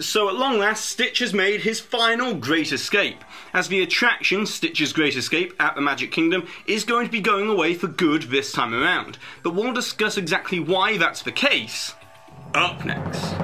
So at long last, Stitch has made his final Great Escape, as the attraction Stitch's Great Escape at the Magic Kingdom is going to be going away for good this time around. But we'll discuss exactly why that's the case up next.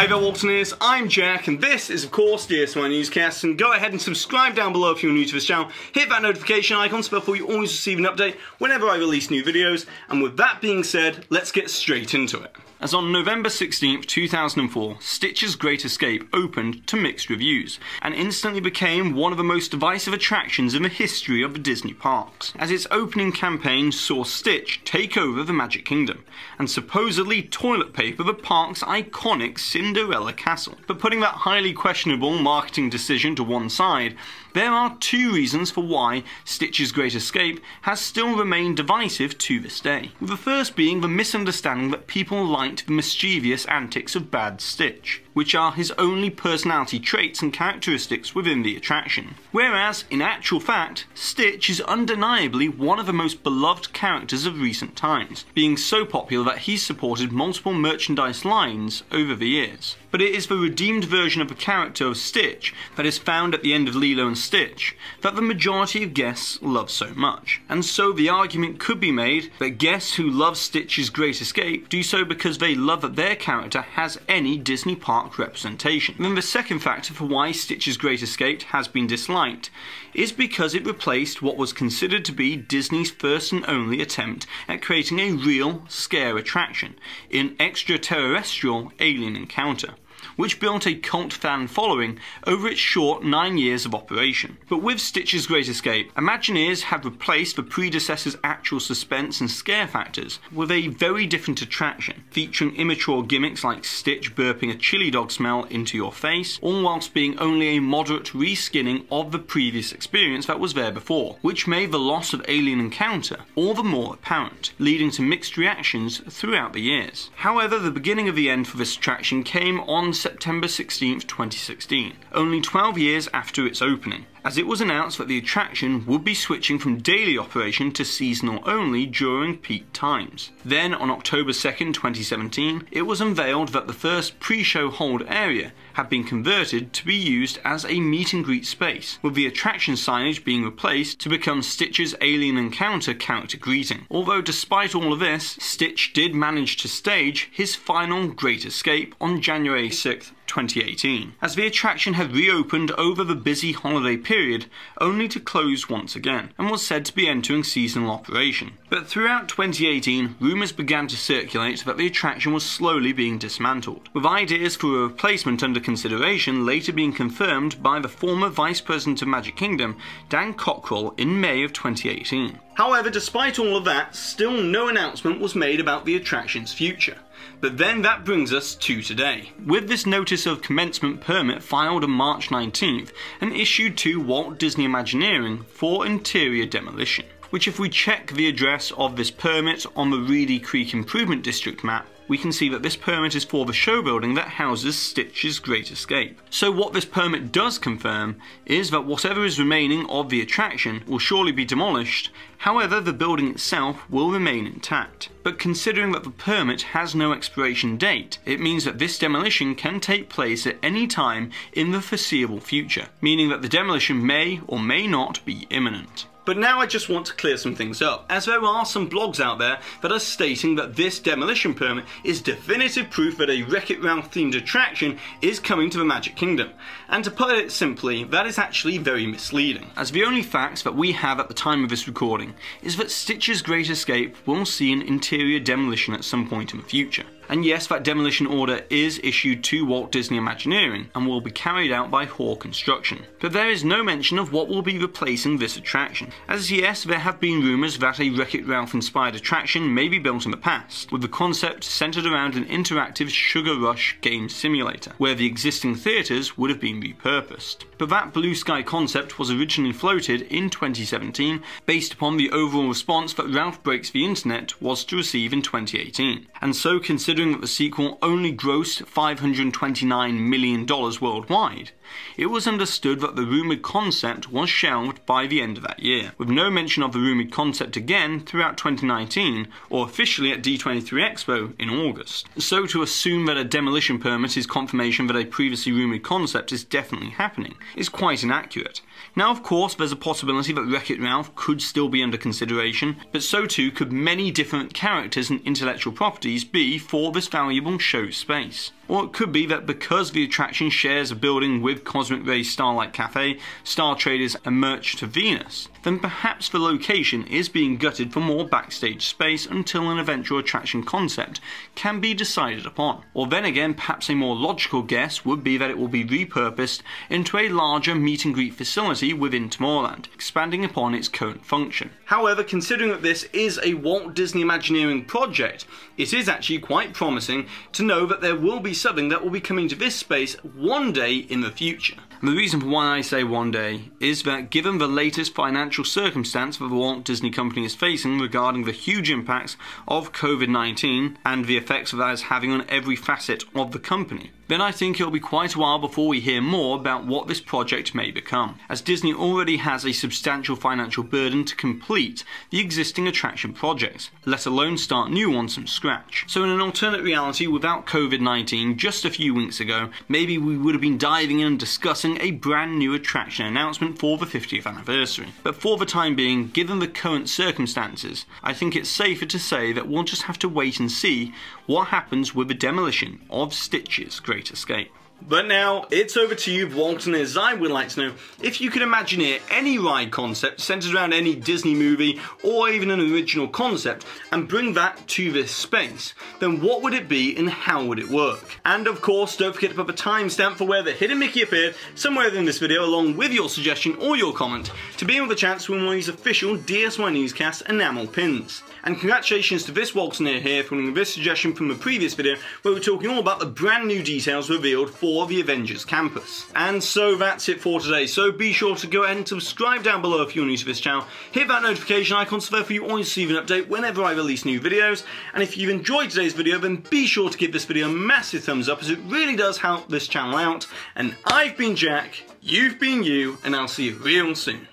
Hi there Waltoneers, I'm Jack and this is of course DSNY Newscast. And go ahead and subscribe down below if you're new to this channel, hit that notification icon so therefore you always receive an update whenever I release new videos. And with that being said, let's get straight into it. As on November 16, 2004, Stitch's Great Escape opened to mixed reviews, and instantly became one of the most divisive attractions in the history of the Disney parks, as its opening campaign saw Stitch take over the Magic Kingdom, and supposedly toilet paper the park's iconic Cinderella Castle. But putting that highly questionable marketing decision to one side, there are two reasons for why Stitch's Great Escape has still remained divisive to this day. The first being the misunderstanding that people liked the mischievous antics of Bad Stitch which are his only personality traits and characteristics within the attraction. Whereas, in actual fact, Stitch is undeniably one of the most beloved characters of recent times, being so popular that he's supported multiple merchandise lines over the years. But it is the redeemed version of the character of Stitch that is found at the end of Lilo and Stitch that the majority of guests love so much. And so the argument could be made that guests who love Stitch's Great Escape do so because they love that their character has any Disney park representation. Then the second factor for why Stitch's Great Escape has been disliked is because it replaced what was considered to be Disney's first and only attempt at creating a real scare attraction in ExtraTERRORestrial alien encounter counter which built a cult fan following over its short nine years of operation. But with Stitch's Great Escape, Imagineers have replaced the predecessor's actual suspense and scare factors with a very different attraction, featuring immature gimmicks like Stitch burping a chili dog smell into your face, all whilst being only a moderate reskinning of the previous experience that was there before, which made the loss of Alien Encounter all the more apparent, leading to mixed reactions throughout the years. However, the beginning of the end for this attraction came on September 16, 2016, only 12 years after its opening, as it was announced that the attraction would be switching from daily operation to seasonal only during peak times. Then, on October 2, 2017, it was unveiled that the first pre-show hold area had been converted to be used as a meet and greet space, with the attraction signage being replaced to become Stitch's Alien Encounter character greeting. Although despite all of this, Stitch did manage to stage his final Great Escape on January 6, 2018, as the attraction had reopened over the busy holiday period only to close once again, and was said to be entering seasonal operation. But throughout 2018, rumours began to circulate that the attraction was slowly being dismantled, with ideas for a replacement under consideration later being confirmed by the former Vice President of Magic Kingdom, Dan Cockrell, in May of 2018. However, despite all of that, still no announcement was made about the attraction's future. But then that brings us to today. With this notice of commencement permit filed on March 19th and issued to Walt Disney Imagineering for interior demolition which if we check the address of this permit on the Reedy Creek Improvement District map, we can see that this permit is for the show building that houses Stitch's Great Escape. So what this permit does confirm is that whatever is remaining of the attraction will surely be demolished, however the building itself will remain intact. But considering that the permit has no expiration date, it means that this demolition can take place at any time in the foreseeable future, meaning that the demolition may or may not be imminent. But now I just want to clear some things up, as there are some blogs out there that are stating that this demolition permit is definitive proof that a Wreck-It Ralph themed attraction is coming to the Magic Kingdom. And to put it simply, that is actually very misleading, as the only facts that we have at the time of this recording is that Stitch's Great Escape will see an interior demolition at some point in the future. And yes, that demolition order is issued to Walt Disney Imagineering and will be carried out by Hoar Construction. But there is no mention of what will be replacing this attraction, as yes, there have been rumours that a Wreck-It Ralph inspired attraction may be built in the past, with the concept centred around an interactive Sugar Rush game simulator, where the existing theatres would have been repurposed. But that blue sky concept was originally floated in 2017 based upon the overall response that Ralph Breaks the Internet was to receive in 2018. And so considering considering that the sequel only grossed $529 million worldwide, it was understood that the rumoured concept was shelved by the end of that year, with no mention of the rumoured concept again throughout 2019 or officially at D23 Expo in August. So to assume that a demolition permit is confirmation that a previously rumoured concept is definitely happening is quite inaccurate. Now of course there's a possibility that Wreck-It Ralph could still be under consideration, but so too could many different characters and intellectual properties be for this valuable show space. Or it could be that because the attraction shares a building with Cosmic Ray's Starlight Cafe, Star Traders and Merchant of Venus, then perhaps the location is being gutted for more backstage space until an eventual attraction concept can be decided upon. Or then again, perhaps a more logical guess would be that it will be repurposed into a larger meet and greet facility within Tomorrowland, expanding upon its current function. However, considering that this is a Walt Disney Imagineering project, it is actually quite promising to know that there will be something that will be coming to this space one day in the future. And the reason for why I say one day is that given the latest financial circumstance that the Walt Disney Company is facing regarding the huge impacts of COVID-19 and the effects that is having on every facet of the company, then I think it'll be quite a while before we hear more about what this project may become, as Disney already has a substantial financial burden to complete the existing attraction projects, let alone start new ones from scratch. So in an alternate reality without COVID-19 just a few weeks ago, maybe we would have been diving in and discussing a brand new attraction announcement for the 50th anniversary. But for the time being, given the current circumstances, I think it's safer to say that we'll just have to wait and see what happens with the demolition of Stitch's Great Great Escape. But now, it's over to you, Walton, as I would like to know if you could imagine here any ride concept centered around any Disney movie or even an original concept and bring that to this space, then what would it be and how would it work? And of course, don't forget to put a timestamp for where the hidden Mickey appeared somewhere in this video along with your suggestion or your comment to be in with a chance to win one of these official DSNY Newscast enamel pins. And congratulations to this Waltoneer here for this suggestion from the previous video where we're talking all about the brand new details revealed for the Avengers campus. And so that's it for today. So be sure to go ahead and subscribe down below if you're new to this channel. Hit that notification icon so that for you always receive an update whenever I release new videos. And if you've enjoyed today's video, then be sure to give this video a massive thumbs up as it really does help this channel out. And I've been Jack, you've been you, and I'll see you real soon.